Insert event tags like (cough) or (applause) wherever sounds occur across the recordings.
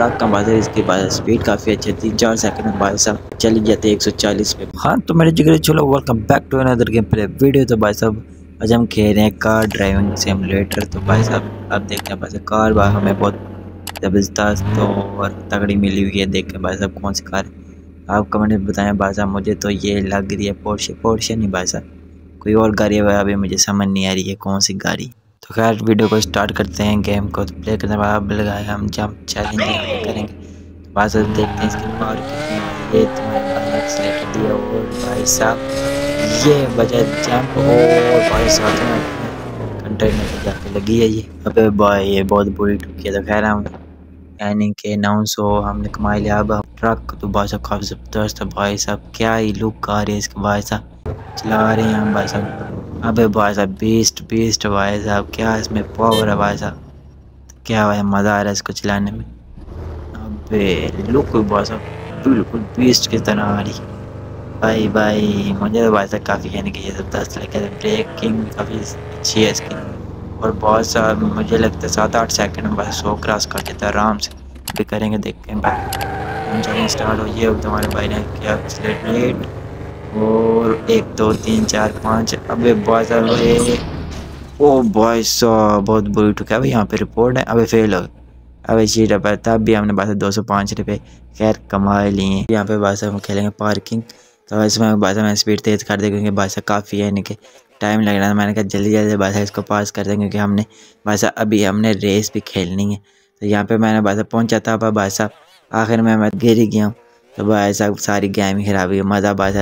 Truck का बाज़ार इसके बाद स्पीड काफ़ी अच्छी थी। चार सेकंड में भाई साहब चली जाते एक सौ चालीस पे। हाँ तो मेरे जिगरे चलो welcome back to another game play video तो भाई साहब, आज हम खेल रहे हैं कार ड्राइविंग सिमुलेटर तो भाई साहब अब देखते हैं भाई साहब कार भाई हमें बहुत ज़बरदस्त और तगड़ी मिली हुई है। देख भाई साहब कौन सी कार आप कमेंट में बताएँ भाई साहब, मुझे तो ये लग रही है पोर्शे पोर्शे नहीं भाई साहब। कोई और गाड़ी है, अभी मुझे समझ नहीं आ रही है कौन सी गाड़ी। तो खैर वीडियो को स्टार्ट करते हैं गेम को। तो प्ले करने बाद लगाए हम जंप चैलेंज करेंगे। तो बाद देखते हैं इसकी पावर ये तुम्हारे सेलेक्ट दिया और भाई साहब ये बजाय जंप। और भाई साहब कंटेनर जाके लगी है ये। अबे भाई ये बहुत बुरी टूट है तो खैर हम यानी कि नौ सौ हमने कमा लिया अब ट्रक तो भाई साहब काफ़ी ज़बरदस्त है भाई साहब। क्या ही लुक आ रही है इसके भाई साहब। चला रहे हैं हम भाई साहब। अबे भाई साहब बीस्ट बीस्ट भाई साहब। क्या इसमें पावर है भाई साहब? क्या भाई मज़ा आ रहा है इसको चलाने में? अबे लुक भाई साहब, बिल्कुल बीस्ट की तरह आ रही। भाई भाई, मुझे तो भाई साहब काफ़ी यानी कि दस लगे ब्रेकिंग काफ़ी अच्छी है इसकी। और बहुत सा मुझे लगता है सात आठ सेकंड में बस सौ क्रॉस कर देता आराम से। भी करेंगे, देखते हैं। भाई स्टार्ट हो ये तुम्हारे भाई ने किया लेट और एक, दो, तीन, चार, पाँच। अबे बॉय साहब ओ बॉय साहब, बहुत बुरी ठुका है। यहाँ पे रिपोर्ट है। अबे फेल हो अबे चीट पर तब भी हमने बस दो सौ पाँच रुपये खैर कमा लिए। यहाँ पे बस हम खेलेंगे पार्किंग तो इसमें बस मैं स्पीड तेज़ कर दें क्योंकि बस काफ़ी है। इनके टाइम लग रहा था मैंने कहा जल्दी जल्दी बस इसको पास कर दें क्योंकि हमने बस अभी हमने रेस भी खेलनी है। तो यहाँ पे मैंने बस पहुँचा था, अब बस आखिर में मैं गिर ही गया हूँ। तो भाई साहब सारी गेम ही खराब हुई मज़ा बस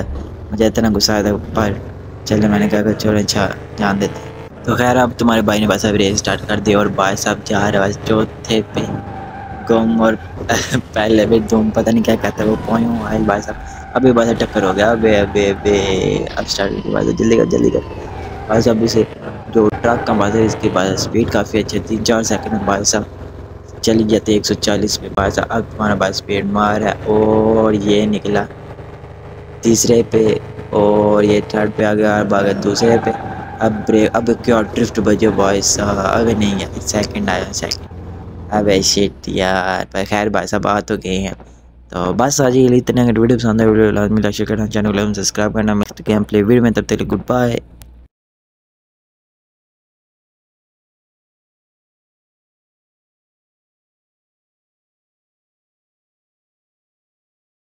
मुझे इतना गुस्सा आया था पर चलो मैंने कहा चलो अच्छा जान देते तो खैर, अब तुम्हारे भाई ने बस अब रेस स्टार्ट कर दी और भाई साहब जा रहे बस चौथे पे गुम और (laughs) पहले भी धूम पता नहीं क्या कहता वो पहुँच आए भाई साहब अभी बस टक्कर हो गया, अबे अबे अबे, अब स्टार्ट भाई जल्दी कर जल्दी कर। भाई साहब इसे जो ट्रक का है इसके बाद स्पीड काफ़ी अच्छी थी, चार सेकंड में भाई साहब चली जाती है एक सौ चालीस पे। साहब अब तुम्हारा भाई स्पीड मार है और ये निकला तीसरे पे और ये थर्ड पे आ गया भागा दूसरे पे। अब ब्रेक अब क्या ड्रिफ्ट बजे बॉयस अब नहीं यार सेकंड आया सेकंड अब शिट यार, पर खैर भाई साहब आ तो गए हैं। तो बस आज ये इतने। अगर वीडियो पसंद है वीडियो लाजमी लाइक करना, चैनल को सब्सक्राइब करना। गेम प्ले वीडियो में तब तक गुड बाय